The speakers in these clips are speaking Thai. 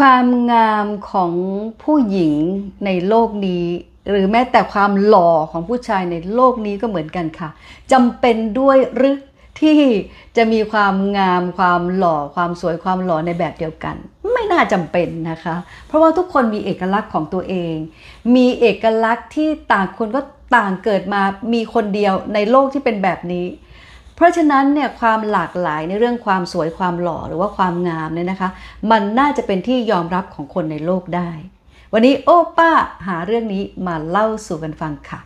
ความงามของผู้หญิงในโลกนี้ หรือแม้แต่ความหล่อของผู้ชายในโลกนี้ก็เหมือนกันค่ะจำเป็นด้วยหรือที่จะมีความงามความหล่อความสวยความหล่อในแบบเดียวกัน ไม่น่าจำเป็นนะคะ เพราะว่าทุกคนมีเอกลักษณ์ของตัวเอง มีเอกลักษณ์ที่ต่างคนก็ต่างเกิดมามีคนเดียวในโลกที่เป็นแบบนี้ เพราะฉะนั้นเนี่ยความหลากหลายในเรื่องความสวยความหล่อหรือว่าความงามเนี่ยนะคะ มันน่าจะเป็นที่ยอมรับของคนในโลกได้ วันนี้โอป้าหาเรื่องนี้มาเล่าสู่กันฟังค่ะ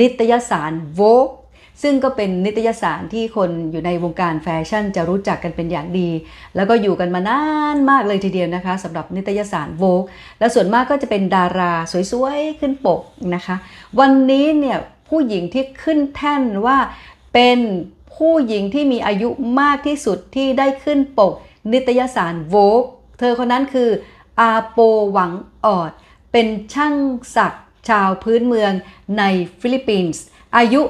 นิตยสาร Vogue ซึ่งก็เป็นนิตยสารที่คนอยู่ในวงการแฟชั่นจะรู้จักกันเป็นอย่างดี แล้วก็อยู่กันมานานมากเลยทีเดียวนะคะสำหรับนิตยสาร Vogue และส่วนมากก็จะเป็นดาราสวยๆ ขึ้นปกนะคะ วันนี้เนี่ยผู้หญิงที่ขึ้นแท่นว่าเป็น ผู้หญิงที่มีอายุมากที่สุดที่ได้ขึ้นปก นิตยสาร Vogue เธอคนนั้นคือ อาโปวังออด เป็นช่างศักดิ์ชาวพื้นเมืองในฟิลิปปินส์ อายุ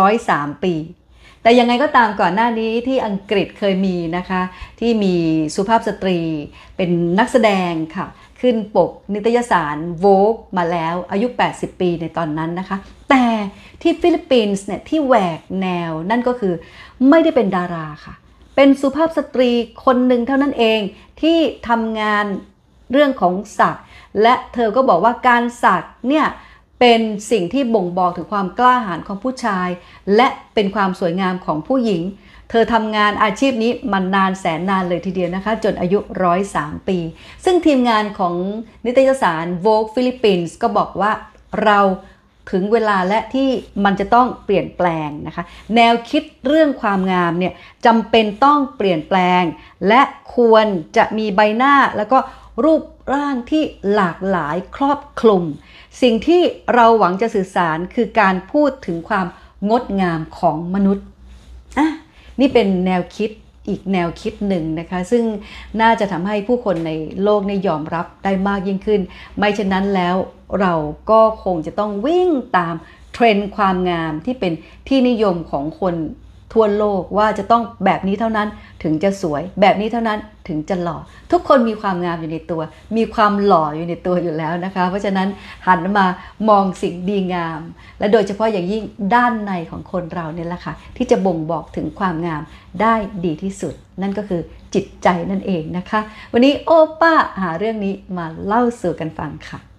103 ปี แต่ยังไงก็ตามก่อนหน้านี้ที่อังกฤษเคยมีนะคะ ที่มีสุภาพสตรีเป็นนักแสดงค่ะ ขึ้นปกนิตยสาร Vogue มาแล้วอายุ 80 ปีในตอนนั้นนะคะ แต่ที่ฟิลิปปินส์เนี่ยที่แหวกแนวนั่นก็คือไม่ได้เป็นดาราค่ะ เป็นสุภาพสตรีคนหนึ่งเท่านั้นเองที่ทำงานเรื่องของสักและเธอก็บอกว่าการสักเนี่ยเป็นสิ่งที่บ่งบอกถึงความกล้าหาญของผู้ชาย และเป็นความสวยงามของผู้หญิง เธอทำงานอาชีพนี้มานานแสนนานเลยทีเดียวนะคะ จนอายุ 103 ปี ซึ่งทีมงานของนิตยสาร Vogue Philippines ก็บอกว่าเราถึงเวลาและที่มันจะต้องเปลี่ยนแปลงนะคะ แนวคิดเรื่องความงามเนี่ยจำเป็นต้องเปลี่ยนแปลง และควรจะมีใบหน้าแล้วก็รูปร่างที่หลากหลายครอบคลุม สิ่งที่เราหวังจะสื่อสารคือการพูดถึงความงดงามของมนุษย์อะ นี่เป็นแนวคิดอีกแนวคิดหนึ่งนะคะ ซึ่งน่าจะทำให้ผู้คนในโลกนี้ยอมรับได้มากยิ่งขึ้น ไม่เช่นนั้นแล้วเราก็คงจะต้องวิ่งตามเทรนด์ความงามที่เป็นที่นิยมของคน ทั่วโลกว่าจะต้องแบบนี้เท่านั้นถึงจะสวย แบบนี้เท่านั้นถึงจะหล่อ ทุกคนมีความงามอยู่ในตัว มีความหล่ออยู่ในตัวอยู่แล้วนะคะ เพราะฉะนั้นหันมามองสิ่งดีงาม และโดยเฉพาะอย่างยิ่งด้านในของคนเราเนี่ยแหละค่ะ ที่จะบ่งบอกถึงความงามได้ดีที่สุด นั่นก็คือจิตใจนั่นเองนะคะ วันนี้โอป้าหาเรื่องนี้มาเล่าสู่กันฟังค่ะ